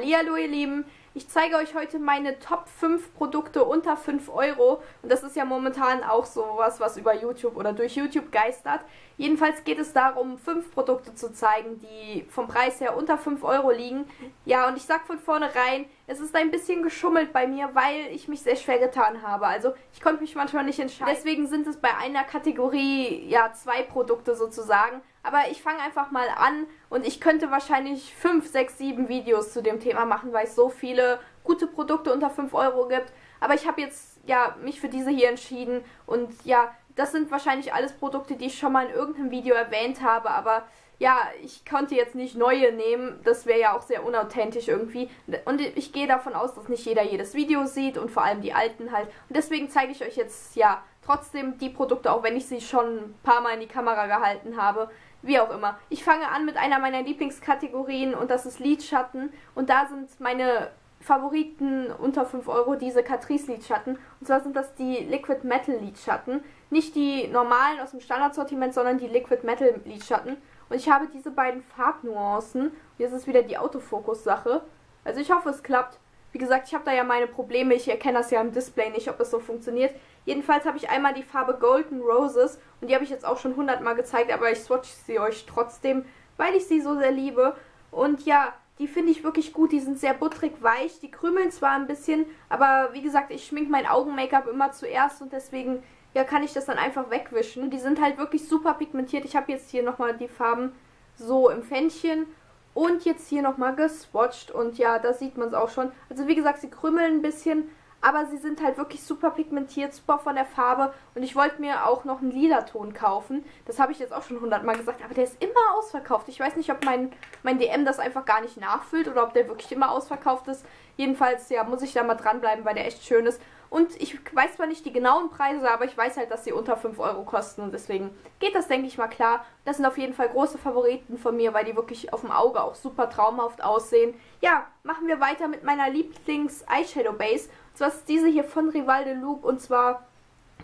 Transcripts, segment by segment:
Hallihallo ihr Lieben, ich zeige euch heute meine Top 5 Produkte unter 5 Euro und das ist ja momentan auch sowas, was über YouTube oder durch YouTube geistert. Jedenfalls geht es darum, 5 Produkte zu zeigen, die vom Preis her unter 5 Euro liegen. Ja, und ich sag von vornherein, es ist ein bisschen geschummelt bei mir, weil ich mich sehr schwer getan habe. Also ich konnte mich manchmal nicht entscheiden. Deswegen sind es bei einer Kategorie ja zwei Produkte sozusagen. Aber ich fange einfach mal an und ich könnte wahrscheinlich 5, 6, 7 Videos zu dem Thema machen, weil es so viele gute Produkte unter 5 Euro gibt. Aber ich habe jetzt ja mich für diese hier entschieden und ja, das sind wahrscheinlich alles Produkte, die ich schon mal in irgendeinem Video erwähnt habe, aber ja, ich konnte jetzt nicht neue nehmen, das wäre ja auch sehr unauthentisch irgendwie. Und ich gehe davon aus, dass nicht jeder jedes Video sieht und vor allem die alten halt. Und deswegen zeige ich euch jetzt ja trotzdem die Produkte, auch wenn ich sie schon ein paar Mal in die Kamera gehalten habe. Wie auch immer. Ich fange an mit einer meiner Lieblingskategorien und das ist Lidschatten. Und da sind meine Favoriten unter 5 Euro diese Catrice Lidschatten. Und zwar sind das die Liquid Metal Lidschatten. Nicht die normalen aus dem Standardsortiment, sondern die Liquid Metal Lidschatten. Und ich habe diese beiden Farbnuancen. Jetzt ist wieder die Autofokus-Sache. Also ich hoffe, es klappt. Wie gesagt, ich habe da ja meine Probleme. Ich erkenne das ja im Display nicht, ob es so funktioniert. Jedenfalls habe ich einmal die Farbe Golden Roses und die habe ich jetzt auch schon hundertmal gezeigt, aber ich swatch sie euch trotzdem, weil ich sie so sehr liebe. Und ja, die finde ich wirklich gut. Die sind sehr butterig weich. Die krümeln zwar ein bisschen, aber wie gesagt, ich schmink mein Augen-Make-up immer zuerst und deswegen ja, kann ich das dann einfach wegwischen. Die sind halt wirklich super pigmentiert. Ich habe jetzt hier nochmal die Farben so im Fännchen und jetzt hier nochmal geswatcht und ja, da sieht man es auch schon. Also wie gesagt, sie krümmeln ein bisschen, aber sie sind halt wirklich super pigmentiert, super von der Farbe und ich wollte mir auch noch einen lila Ton kaufen. Das habe ich jetzt auch schon hundertmal gesagt, aber der ist immer ausverkauft. Ich weiß nicht, ob mein, mein DM das einfach gar nicht nachfüllt oder ob der wirklich immer ausverkauft ist. Jedenfalls, ja, muss ich da mal dranbleiben, weil der echt schön ist. Und ich weiß zwar nicht die genauen Preise, aber ich weiß halt, dass sie unter 5 Euro kosten und deswegen geht das, denke ich mal, klar. Das sind auf jeden Fall große Favoriten von mir, weil die wirklich auf dem Auge auch super traumhaft aussehen. Ja, machen wir weiter mit meiner Lieblings-Eyeshadow-Base. Zwar ist diese hier von Rival de Loop und zwar,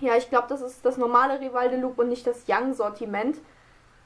ja, ich glaube, das ist das normale Rival de Loop und nicht das Young-Sortiment.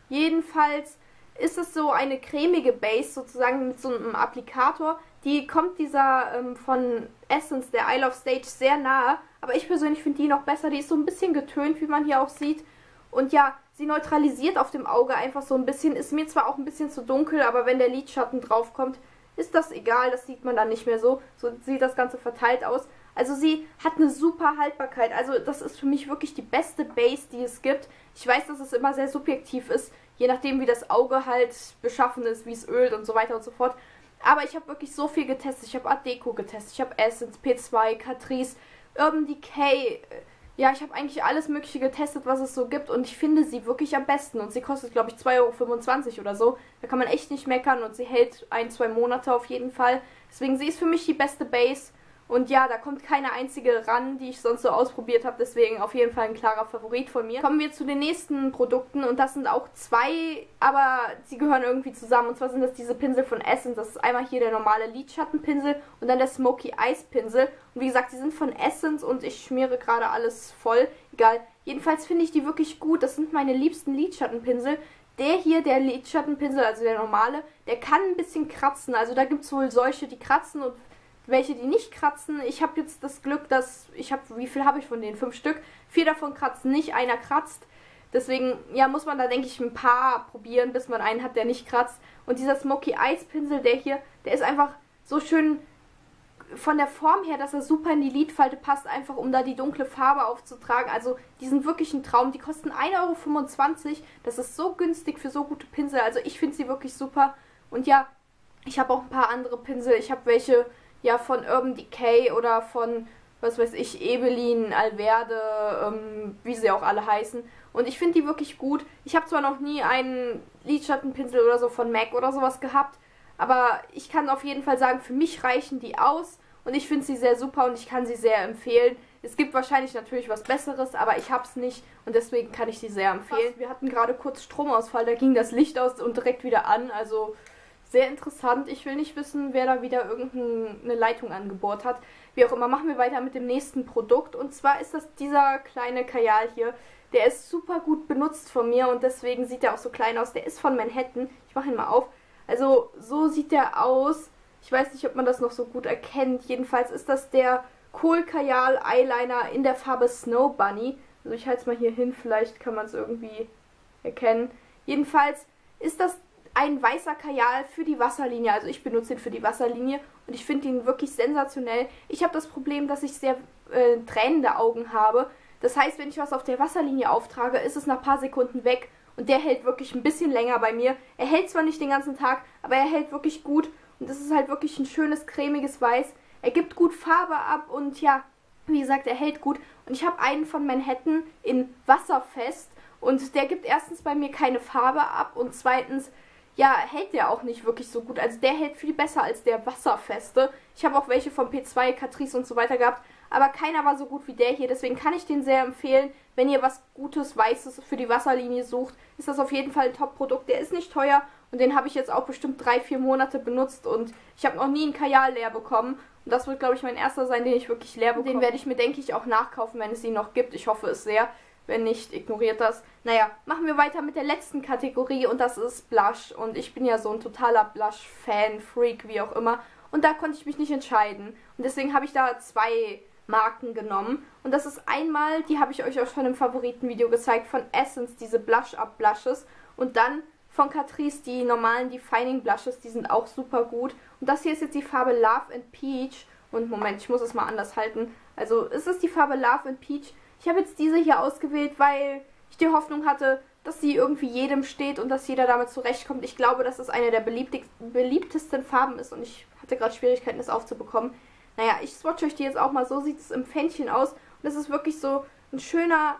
Jedenfalls ist es so eine cremige Base sozusagen mit so einem Applikator. Die kommt dieser ähm, von Essence, der Isle of Stage, sehr nahe. Aber ich persönlich finde die noch besser. Die ist so ein bisschen getönt, wie man hier auch sieht. Und ja, sie neutralisiert auf dem Auge einfach so ein bisschen. Ist mir zwar auch ein bisschen zu dunkel, aber wenn der Lidschatten draufkommt, ist das egal. Das sieht man dann nicht mehr so. So sieht das Ganze verteilt aus. Also sie hat eine super Haltbarkeit. Also das ist für mich wirklich die beste Base, die es gibt. Ich weiß, dass es immer sehr subjektiv ist, je nachdem wie das Auge halt beschaffen ist, wie es ölt und so weiter und so fort. Aber ich habe wirklich so viel getestet. Ich habe Art Deco getestet, ich habe Essence, P2, Catrice, Urban Decay. Ja, ich habe eigentlich alles Mögliche getestet, was es so gibt und ich finde sie wirklich am besten. Und sie kostet, glaube ich, 2,25 Euro oder so. Da kann man echt nicht meckern und sie hält ein, zwei Monate auf jeden Fall. Deswegen, sie ist für mich die beste Base. Und ja, da kommt keine einzige ran, die ich sonst so ausprobiert habe. Deswegen auf jeden Fall ein klarer Favorit von mir. Kommen wir zu den nächsten Produkten. Und das sind auch zwei, aber sie gehören irgendwie zusammen. Und zwar sind das diese Pinsel von Essence. Das ist einmal hier der normale Lidschattenpinsel und dann der Smoky Eyes Pinsel. Und wie gesagt, die sind von Essence und ich schmiere gerade alles voll. Egal. Jedenfalls finde ich die wirklich gut. Das sind meine liebsten Lidschattenpinsel. Der hier, der Lidschattenpinsel, also der normale, der kann ein bisschen kratzen. Also da gibt es wohl solche, die kratzen und welche, die nicht kratzen. Ich habe jetzt das Glück, dass ich habe, wie viel habe ich von denen? Fünf Stück. Vier davon kratzen nicht, einer kratzt. Deswegen, ja, muss man da, denke ich, ein paar probieren, bis man einen hat, der nicht kratzt. Und dieser Smoky Eyes Pinsel, der hier, der ist einfach so schön von der Form her, dass er super in die Lidfalte passt, einfach um da die dunkle Farbe aufzutragen. Also, die sind wirklich ein Traum. Die kosten 1,25 Euro. Das ist so günstig für so gute Pinsel. Also, ich finde sie wirklich super. Und ja, ich habe auch ein paar andere Pinsel. Ich habe welche ja von Urban Decay oder von, was weiß ich, Ebelin, Alverde, ähm, wie sie auch alle heißen. Und ich finde die wirklich gut. Ich habe zwar noch nie einen Lidschattenpinsel oder so von MAC oder sowas gehabt, aber ich kann auf jeden Fall sagen, für mich reichen die aus und ich finde sie sehr super und ich kann sie sehr empfehlen. Es gibt wahrscheinlich natürlich was Besseres, aber ich habe es nicht und deswegen kann ich sie sehr empfehlen. Wir hatten gerade kurz Stromausfall, da ging das Licht aus und direkt wieder an, also sehr interessant. Ich will nicht wissen, wer da wieder irgendeine Leitung angebohrt hat. Wie auch immer, machen wir weiter mit dem nächsten Produkt. Und zwar ist das dieser kleine Kajal hier. Der ist super gut benutzt von mir und deswegen sieht er auch so klein aus. Der ist von Manhattan. Ich mache ihn mal auf. Also so sieht der aus. Ich weiß nicht, ob man das noch so gut erkennt. Jedenfalls ist das der Kohl Kajal Eyeliner in der Farbe Snow Bunny. Also ich halte es mal hier hin, vielleicht kann man es irgendwie erkennen. Jedenfalls ist das ein weißer Kajal für die Wasserlinie. Also ich benutze ihn für die Wasserlinie und ich finde ihn wirklich sensationell. Ich habe das Problem, dass ich sehr äh, tränende Augen habe. Das heißt, wenn ich was auf der Wasserlinie auftrage, ist es nach ein paar Sekunden weg und der hält wirklich ein bisschen länger bei mir. Er hält zwar nicht den ganzen Tag, aber er hält wirklich gut und das ist halt wirklich ein schönes cremiges Weiß. Er gibt gut Farbe ab und ja, wie gesagt, er hält gut. Und ich habe einen von Manhattan in Wasserfest und der gibt erstens bei mir keine Farbe ab und zweitens, ja, hält der auch nicht wirklich so gut. Also der hält viel besser als der Wasserfeste. Ich habe auch welche von P2, Catrice und so weiter gehabt, aber keiner war so gut wie der hier. Deswegen kann ich den sehr empfehlen. Wenn ihr was Gutes, Weißes für die Wasserlinie sucht, ist das auf jeden Fall ein Top-Produkt. Der ist nicht teuer und den habe ich jetzt auch bestimmt drei, vier Monate benutzt und ich habe noch nie einen Kajal leer bekommen. Und das wird, glaube ich, mein erster sein, den ich wirklich leer bekomme. Den werde ich mir, denke ich, auch nachkaufen, wenn es ihn noch gibt. Ich hoffe es sehr. Wenn nicht, ignoriert das. Naja, machen wir weiter mit der letzten Kategorie und das ist Blush. Und ich bin ja so ein totaler Blush-Fan, Freak, wie auch immer. Und da konnte ich mich nicht entscheiden. Und deswegen habe ich da zwei Marken genommen. Und das ist einmal, die habe ich euch auch schon im Favoritenvideo gezeigt, von Essence, diese Blush-Up-Blushes. Und dann von Catrice, die normalen Defining Blushes, die sind auch super gut. Und das hier ist jetzt die Farbe Love and Peach. Und Moment, ich muss es mal anders halten. Also es ist die Farbe Love and Peach. Ich habe jetzt diese hier ausgewählt, weil ich die Hoffnung hatte, dass sie irgendwie jedem steht und dass jeder damit zurechtkommt. Ich glaube, dass es eine der beliebtesten Farben ist und ich hatte gerade Schwierigkeiten, das aufzubekommen. Naja, ich swatche euch die jetzt auch mal. So sieht es im Pfännchen aus. Und es ist wirklich so ein schöner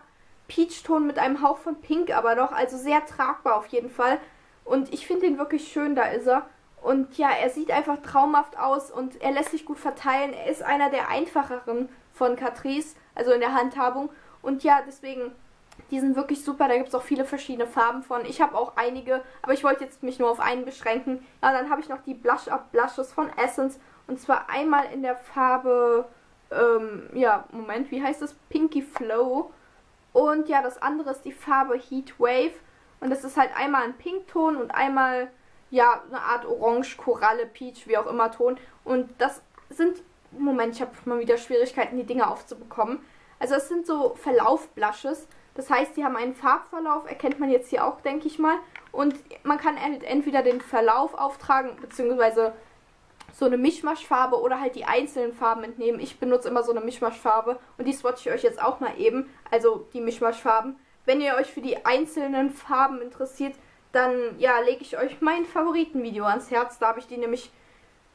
Peach-Ton mit einem Hauch von Pink aber doch. Also sehr tragbar auf jeden Fall. Und ich finde ihn wirklich schön, da ist er. Und ja, er sieht einfach traumhaft aus und er lässt sich gut verteilen. Er ist einer der einfacheren von Catrice, also in der Handhabung. Und ja, deswegen, die sind wirklich super. Da gibt es auch viele verschiedene Farben von. Ich habe auch einige, aber ich wollte jetzt mich nur auf einen beschränken. Ja, dann habe ich noch die Blush Up Blushes von Essence. Und zwar einmal in der Farbe, ähm, ja, Moment, wie heißt das? Pinky Flow. Und ja, das andere ist die Farbe Heat Wave. Und das ist halt einmal ein Pinkton und einmal, ja, eine Art Orange, Koralle, Peach, wie auch immer Ton. Und das sind, Moment, ich habe mal wieder Schwierigkeiten, die Dinge aufzubekommen. Also es sind so Verlauf-Blushes. Das heißt, die haben einen Farbverlauf, erkennt man jetzt hier auch, denke ich mal. Und man kann entweder den Verlauf auftragen, beziehungsweise so eine Mischmaschfarbe oder halt die einzelnen Farben entnehmen. Ich benutze immer so eine Mischmaschfarbe und die swatche ich euch jetzt auch mal eben, also die Mischmaschfarben. Wenn ihr euch für die einzelnen Farben interessiert, dann ja, lege ich euch mein Favoritenvideo ans Herz. Da habe ich die nämlich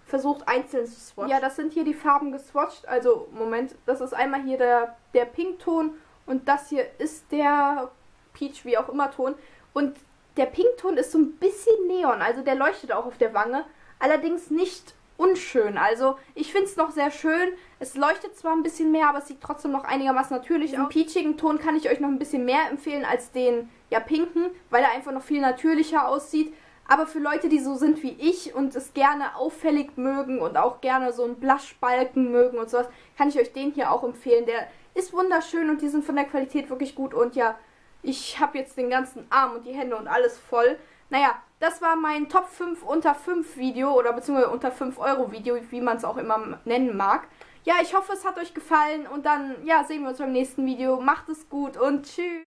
versucht einzeln zu swatchen. Ja, das sind hier die Farben geswatcht. Also, Moment, das ist einmal hier der, der Pinkton und das hier ist der Peach, wie auch immer Ton. Und der Pinkton ist so ein bisschen Neon, also der leuchtet auch auf der Wange. Allerdings nicht unschön. Also ich finde es noch sehr schön. Es leuchtet zwar ein bisschen mehr, aber es sieht trotzdem noch einigermaßen natürlich aus. Den peachigen Ton kann ich euch noch ein bisschen mehr empfehlen als den ja pinken, weil er einfach noch viel natürlicher aussieht. Aber für Leute, die so sind wie ich und es gerne auffällig mögen und auch gerne so einen Blushbalken mögen und sowas, kann ich euch den hier auch empfehlen. Der ist wunderschön und die sind von der Qualität wirklich gut. Und ja, ich habe jetzt den ganzen Arm und die Hände und alles voll. Naja, das war mein Top 5 unter 5 Video oder beziehungsweise unter 5 Euro Video, wie man es auch immer nennen mag. Ja, ich hoffe, es hat euch gefallen und dann, ja, sehen wir uns beim nächsten Video. Macht es gut und tschüss.